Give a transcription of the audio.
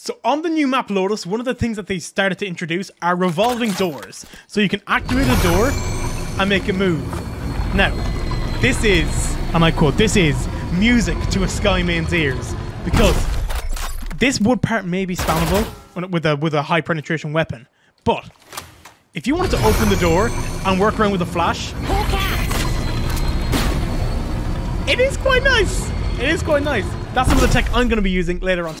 So on the new map Lotus, one of the things that they started to introduce are revolving doors. So you can activate a door and make it move. Now, this is, and I quote, this is music to a Skye main's ears. Because this wood part may be spammable with a with a high penetration weapon. But if you wanted to open the door and work around with a flash, it is quite nice. It is quite nice. That's some of the tech I'm going to be using later on.